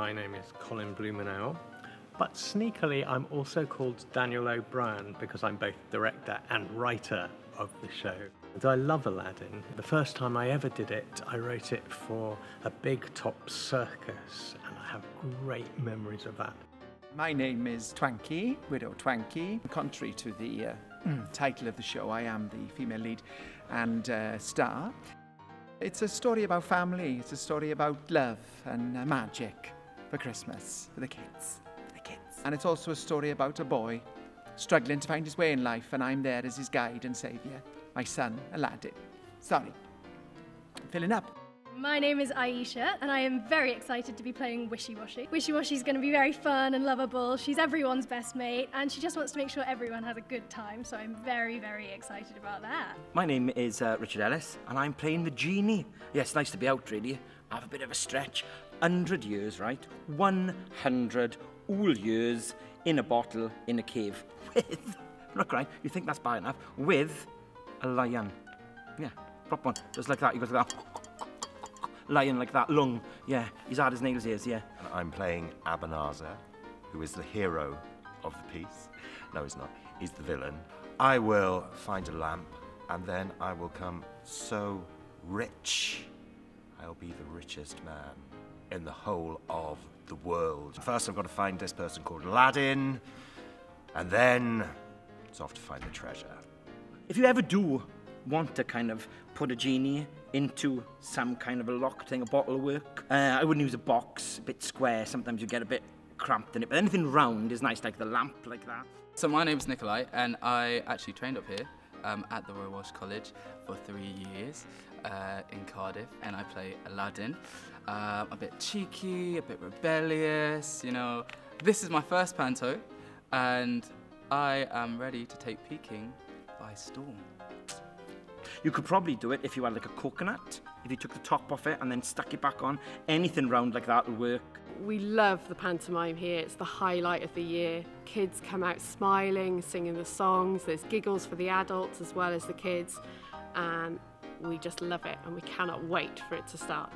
my name is Colin Blumenauer, but sneakily I'm also called Daniel O'Brien because I'm both director and writer of the show. I love Aladdin. The first time I ever did it, I wrote it for a big top circus, and I have great memories of that. My name is Twankey, Widow Twankey. Contrary to the uh, title of the show, I am the female lead and uh, star. It's a story about family, it's a story about love and uh, magic for Christmas, for the kids, for the kids. And it's also a story about a boy struggling to find his way in life, and I'm there as his guide and saviour, my son, Aladdin. Sorry, I'm filling up. My name is Aisha, and I am very excited to be playing Wishy Washy. Wishy Washy is going to be very fun and lovable. She's everyone's best mate, and she just wants to make sure everyone has a good time, so I'm very, very excited about that. My name is uh, Richard Elis, and I'm playing the genie. Yes, nice to be out, really. Have a bit of a stretch. 100 years, right? 100 all years in a bottle in a cave with, not crying, you think that's bad enough, with a lion. Yeah, prop one, just like that. You go like that. Lion like that, lung. Yeah, he's hard as nails ears, yeah. And I'm playing Abanazar, who is the hero of the piece. No, he's not. He's the villain. I will find a lamp, and then I will come so rich. I'll be the richest man in the whole of the world. First, I've got to find this person called Aladdin, and then it's off to find the treasure. If you ever do want to kind of put a genie into some kind of a lock thing, a bottle of work, uh, I wouldn't use a box, a bit square. Sometimes you get a bit cramped in it, but anything round is nice, like the lamp, like that. So my name's Nickolia, and I actually trained up here um, at the Royal Welsh College for three years uh, in Cardiff, and I play Aladdin. Um, a bit cheeky, a bit rebellious, you know. This is my first panto, and I am ready to take Peking by storm. You could probably do it if you had like a coconut, if you took the top off it and then stuck it back on. Anything round like that will work. We love the pantomime here. It's the highlight of the year. Kids come out smiling, singing the songs. There's giggles for the adults as well as the kids. And we just love it and we cannot wait for it to start.